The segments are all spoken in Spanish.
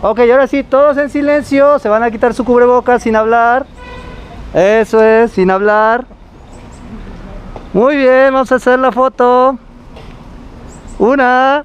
Ok, ahora sí, todos en silencio, se van a quitar su cubrebocas sin hablar. Eso es, sin hablar. Muy bien, vamos a hacer la foto. Una.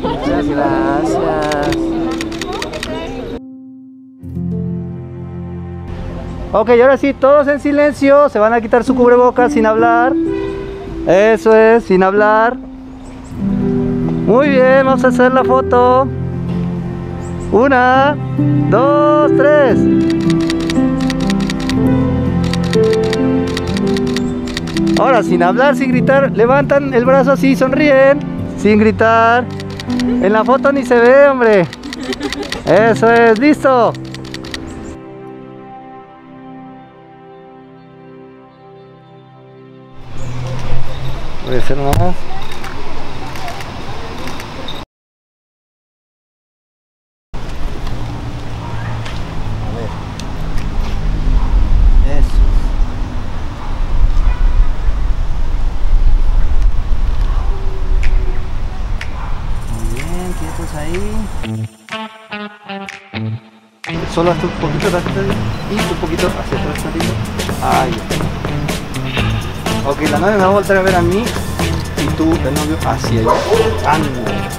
Muchas gracias. Ok, ahora sí, todos en silencio, se van a quitar su cubrebocas sin hablar. Eso es, sin hablar. Muy bien, vamos a hacer la foto. Una, dos, tres. Ahora, sin hablar, sin gritar, levantan el brazo así, sonríen, sin gritar. En la foto ni se ve, hombre. Eso es, listo. Voy a hacer más. A ver. Eso. Muy bien, quietos ahí. Solo hasta un poquito atrás y un poquito hacia atrás tantito. Ahí. Ok, la novia me va a volver a ver a mí y tú, el novio, hacia allá. Anda.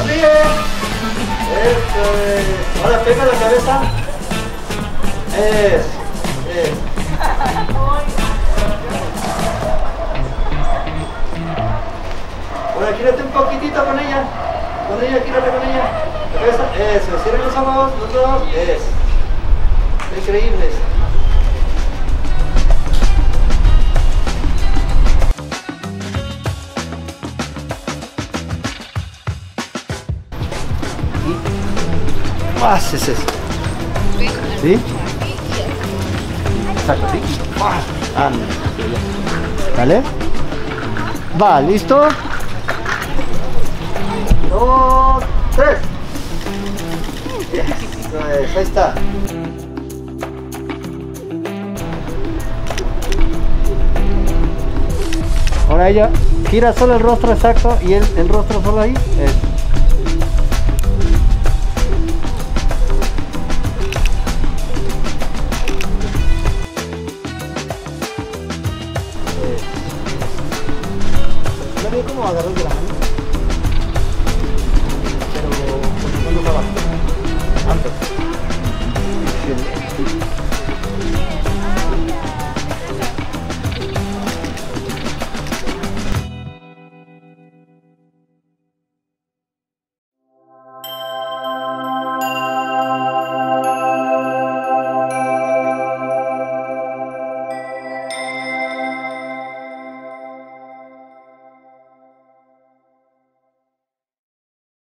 Sonríe. Eso es. Ahora pega la cabeza. Eso. Eso. Ahora gírate un poquitito con ella. Con ella, gírate con ella. La cabeza. Eso. Cierren los ojos, los dos. Eso. Increíble. Haces eso? ¿Sí? Exacto, ¿sí? ¡Ah! Anda. ¿Vale? Va, ¿listo? Dos, tres. Ahí está. Ahora ella gira solo el rostro exacto y el, el rostro solo ahí. Eso.